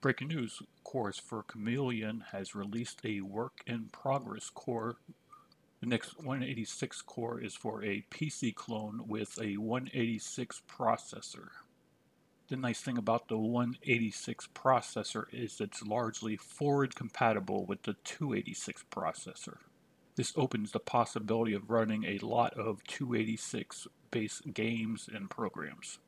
Breaking news, Cores for Chameleon has released a work in progress core. The next 186 core is for a PC clone with a 186 processor. The nice thing about the 186 processor is it's largely forward compatible with the 286 processor. This opens the possibility of running a lot of 286 based games and programs.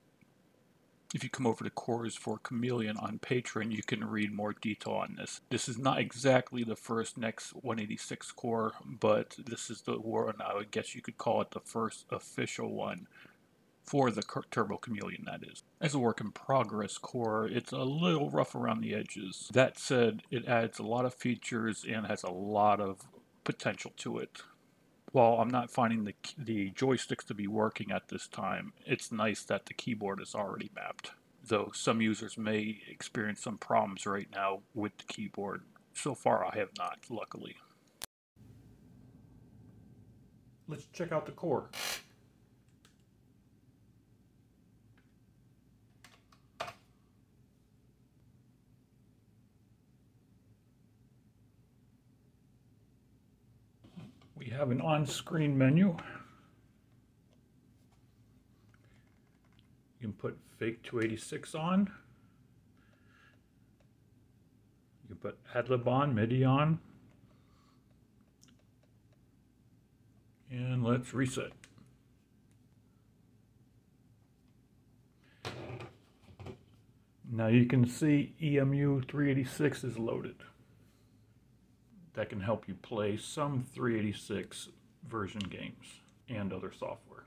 If you come over to Cores for Chameleon on Patreon, you can read more detail on this. This is not exactly the first Next 186 core, but this is the one I would guess you could call it the first official one for the Turbo Chameleon, that is. As a work in progress core, it's a little rough around the edges. That said, it adds a lot of features and has a lot of potential to it. While I'm not finding the, the joysticks to be working at this time, it's nice that the keyboard is already mapped. Though some users may experience some problems right now with the keyboard. So far I have not, luckily. Let's check out the core. Have an on-screen menu. You can put fake 286 on. You can put AdLib on, MIDI on. And let's reset. Now you can see EMU 386 is loaded that can help you play some 386 version games and other software.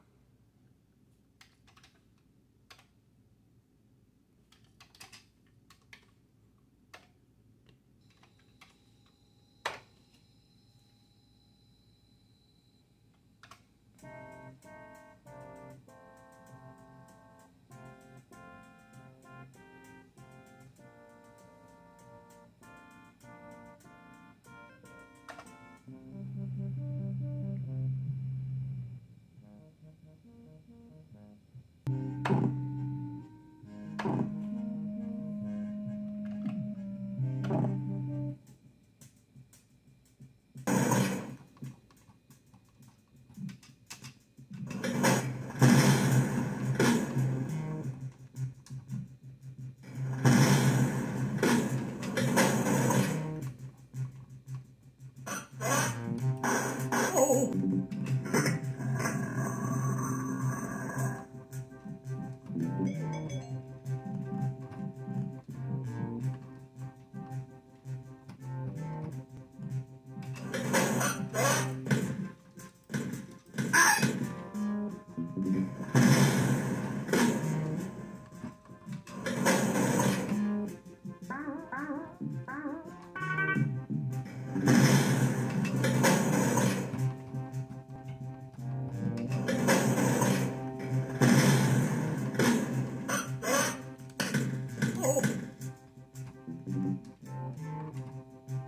podcast.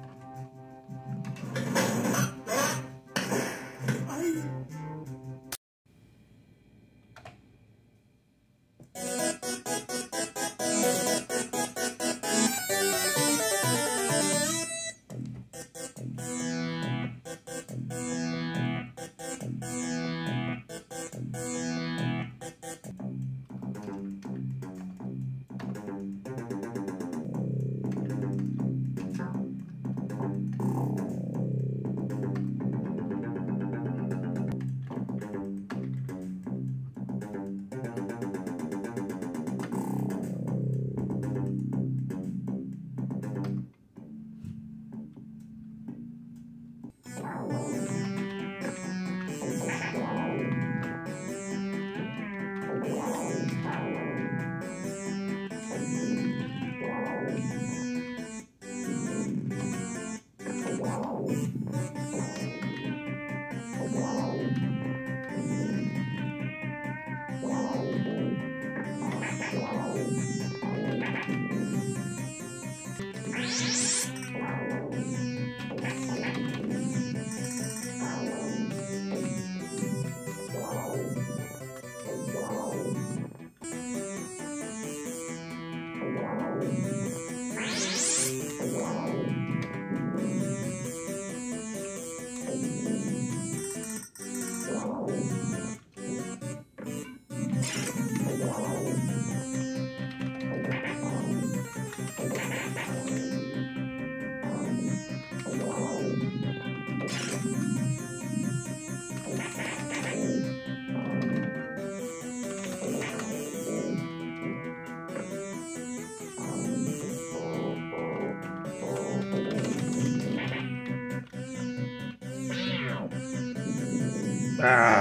Ah.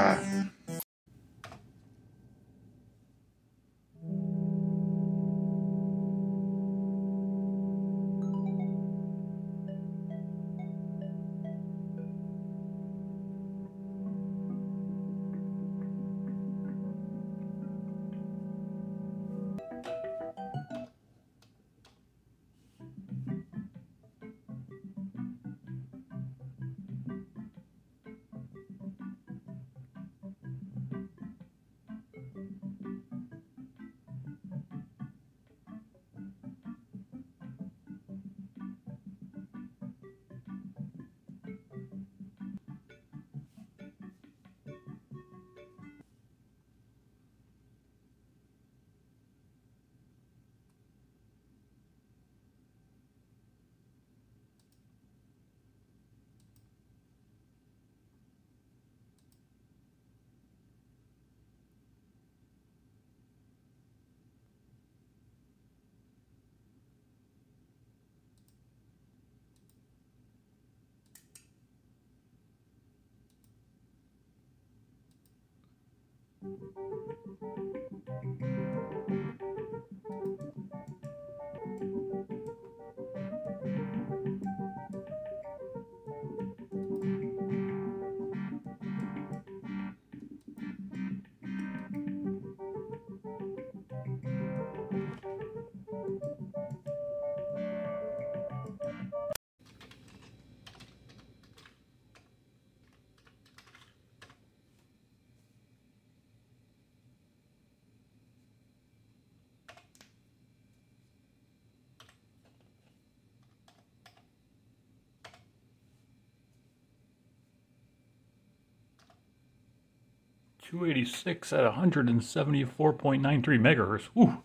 Two eighty six at one hundred and seventy four point nine three megahertz. Ooh,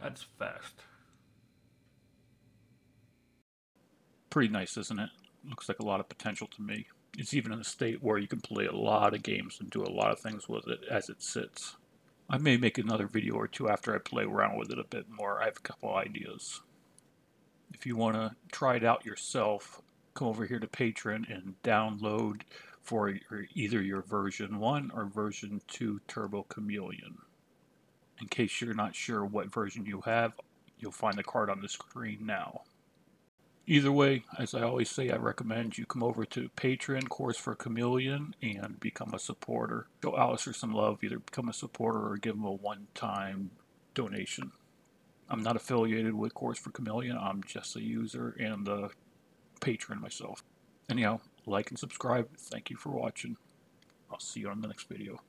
that's fast. Pretty nice, isn't it? Looks like a lot of potential to me. It's even in a state where you can play a lot of games and do a lot of things with it as it sits. I may make another video or two after I play around with it a bit more. I have a couple ideas. If you want to try it out yourself, come over here to Patreon and download for either your version 1 or version 2 Turbo Chameleon. In case you're not sure what version you have, you'll find the card on the screen now. Either way, as I always say, I recommend you come over to Patreon, Cores for Chameleon, and become a supporter. Show Alistair some love, either become a supporter or give him a one-time donation. I'm not affiliated with Cores for Chameleon, I'm just a user and a patron myself. Anyhow, like and subscribe. Thank you for watching. I'll see you on the next video.